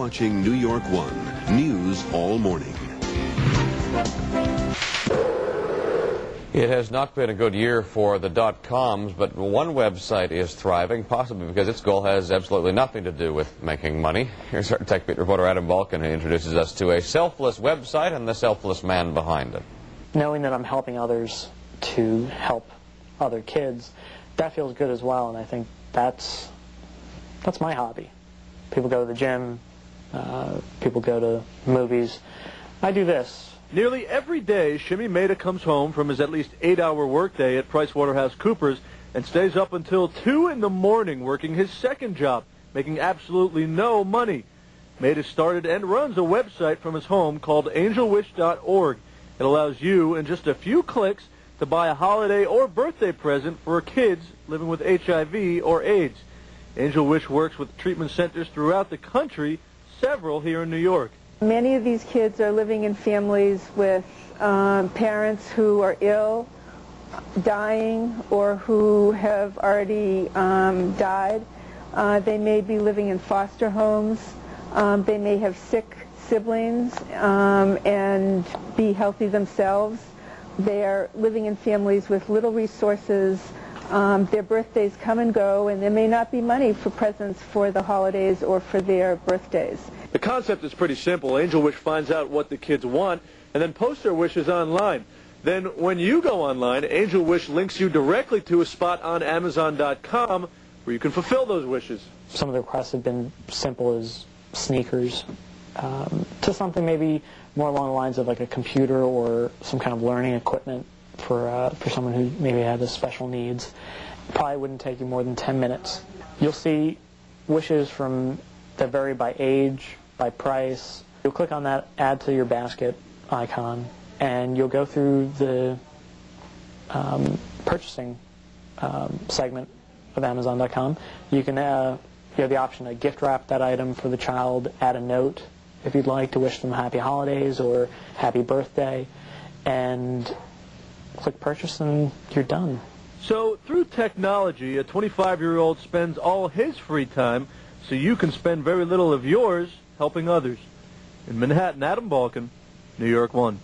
watching New York One News all morning. It has not been a good year for the dot-coms, but one website is thriving, possibly because its goal has absolutely nothing to do with making money. Here's our Tech Beat reporter Adam Balkin, who introduces us to a selfless website and the selfless man behind it. Knowing that I'm helping others to help other kids, that feels good as well, and I think that's that's my hobby. People go to the gym, uh, people go to movies. I do this Nearly every day, Shimmy Mehta comes home from his at least eight-hour workday at PricewaterhouseCoopers and stays up until 2 in the morning working his second job, making absolutely no money. Mehta started and runs a website from his home called angelwish.org. It allows you, in just a few clicks, to buy a holiday or birthday present for kids living with HIV or AIDS. Angel Wish works with treatment centers throughout the country, several here in New York. Many of these kids are living in families with um, parents who are ill, dying, or who have already um, died. Uh, they may be living in foster homes. Um, they may have sick siblings um, and be healthy themselves. They are living in families with little resources. Um, their birthdays come and go, and there may not be money for presents for the holidays or for their birthdays. The concept is pretty simple. Angel Wish finds out what the kids want and then posts their wishes online. Then when you go online, Angel Wish links you directly to a spot on Amazon.com where you can fulfill those wishes. Some of the requests have been simple as sneakers um, to something maybe more along the lines of like a computer or some kind of learning equipment for, uh, for someone who maybe has special needs. It Probably wouldn't take you more than 10 minutes. You'll see wishes from that vary by age, by price. You'll click on that add to your basket icon and you'll go through the um, purchasing um, segment of Amazon.com. You can uh, you have the option to gift wrap that item for the child, add a note if you'd like to wish them happy holidays or happy birthday, and click purchase and you're done. So through technology, a 25-year-old spends all his free time so you can spend very little of yours helping others. In Manhattan, Adam Balkin, New York 1.